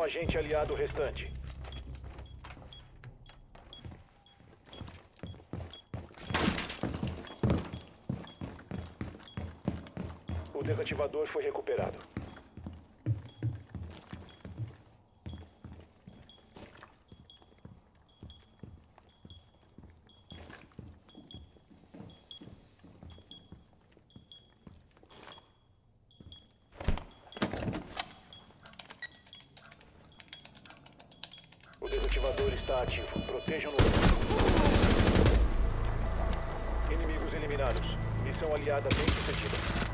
um agente aliado restante. O desativador foi recuperado. O desativador está ativo. Protejam-no. Inimigos eliminados. Missão aliada bem sucedida.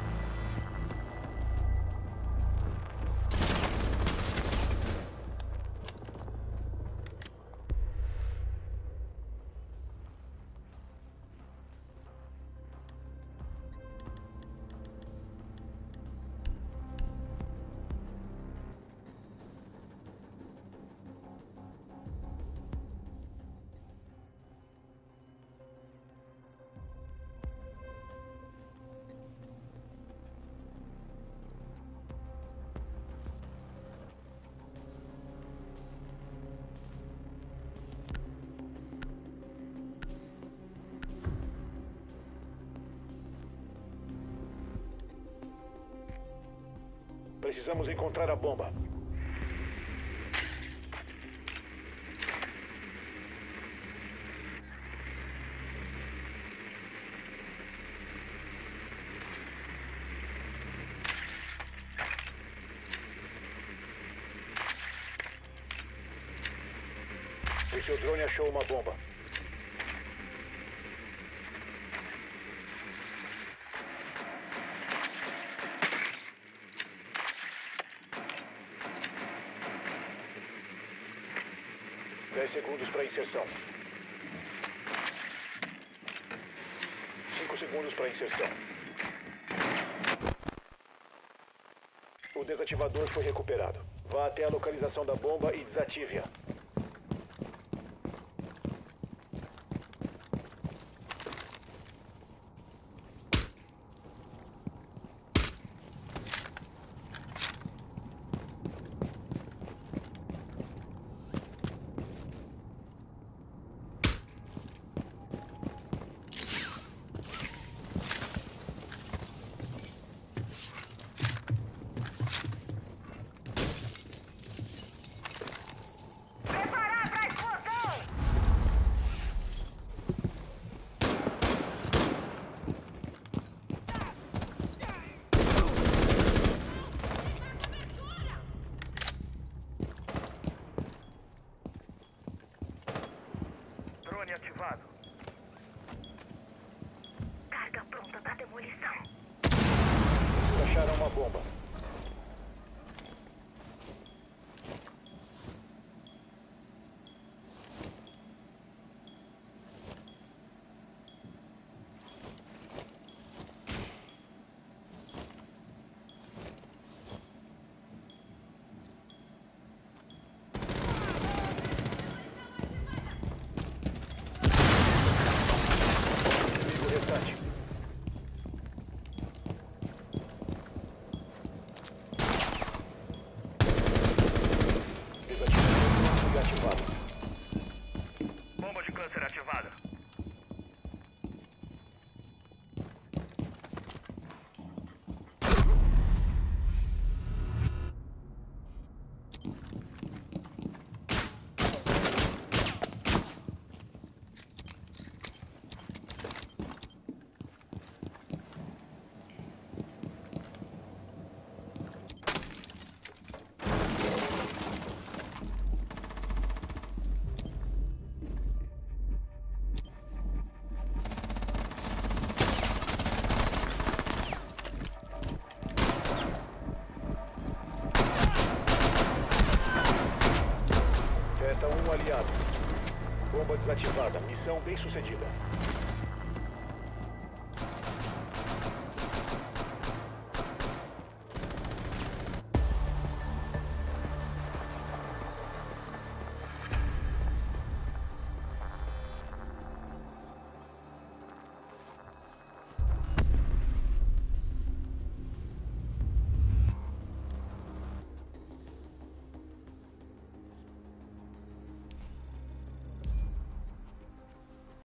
Precisamos encontrar a bomba. Seu drone achou uma bomba. Dez segundos para inserção. Cinco segundos para inserção. O desativador foi recuperado. Vá até a localização da bomba e desative-a. бомба. Câncer ativada. Resta um aliado. Bomba desativada. Missão bem sucedida.